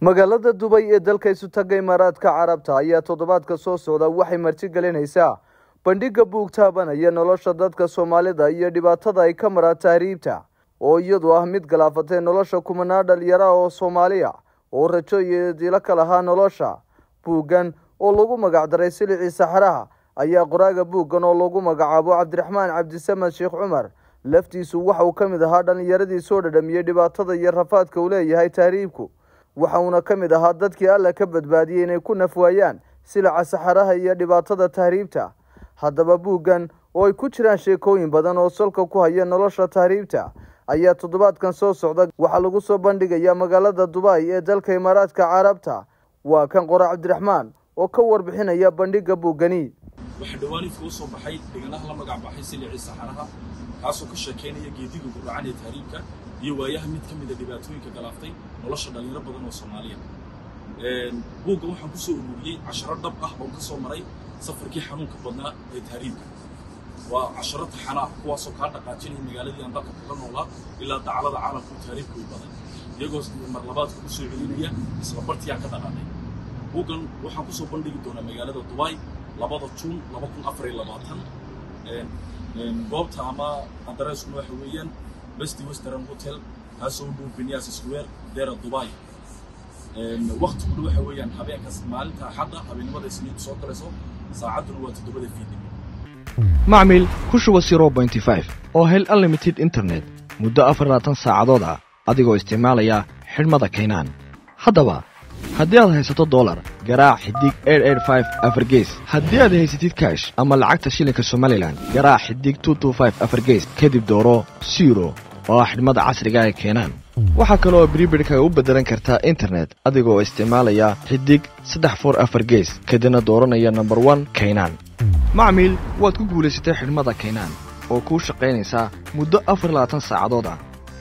magaalada dubay ee dalka isutaga imaaraadka carabta ayaa toddobaadka soo socda waxay martigelinaysaa bandhigga buug taabanaya nolosha dadka soomaalida iyo dhibaatada ay ka maraa tahriibta oo iyadu ah mid galaafatay nolosha kumanaa dhalinyara oo soomaaliya oo rajo iyo dilo ka lahaa nolosha. Buuggan oo lagu magacdaray silicii saxaraha ayaa qoraaga buuggan oo lagu magacaabo cabdiraxmaan cabdisamed sheekh cumar. Laftiisu waxa uu ka mid ahaa dhallinyaradii soo dhadhamiyey dhibaatada iyo rafaadka uu leeyahay tahriibku waxa uuna ka mid ahaa dadkii alla ka badbaadiyey inay ku nafwaayaan silica saxaraha iyo dhibaatada tahriibta. Haddaba buuggan oo ay ku jiraan sheekooyin badan oo salka ku haya nolosha tahriibta ayaa toddobaadkan soo socda. Waxaa lagu soo bandhigayaa magaalada dubai ee dalka imaaraadka carabta. Waa kan qora cabdiraxmaan oo ka warbixinaya bandhigga buuggani. Waxaa dhawaaniidka u soo baxay dhiganaha la magac silicii saxaraha kaasoo ka sheekaynaya geediga guracan ee tahriibka iyo waayaha mid ka mida dhibaatooyinka galaaftay nolosha dhallinyaro badan oo soomaaliya. Buugga waxaan ku soo ururiyey casharo dhab ah oo ka soo maray safarkii xanuunka badnaa ee tahriibka waa casharo taxana ah kuwaasoo kaa dhaqaajinaya magaaladii aan dalka kaga noolaa ilaa dacalada caalamku tahriibka u badan iyagoo mar labaadka ku soo celinaya isla bartiyaa ka dhaqaaqay. Buuggan waxaan ku soo bandhigi doonaa magaalada dubai labada juun laba kun afar iyo labaatan. Goobta ama adreeskuna waxa weeyaan besti western hotel u dhow benias square deera dubai. Waktiguna waxa weeyaan habeenkaas maalinta axadda habeennimada isniinta soo galayso saacadduna waa toddobada fiidnimo macmil ku shuba oo hel unlimited internet muddo afar labaatan saacadood ah adigoo isticmaalaya xidhmada kaynaan. Haddaba haddii aad haysato dolar garaac xidig afargees haddii aad haysatid kash ama lacagta shilinka somalilan garaac xidig afargees kadib dooro siro oo ah xidhmada casriga ee keenaan. Waxaa kaloo bribidhka u beddelan kartaa internet adigoo isticmaalaya xidig saddex for afar gees. Kadibna dooranaya nomber one kaynaan macmiil waad ku guulaysatay xidhmada kaynaan oo kuu shaqaynaysaa muddo afar labaatan saacadood ah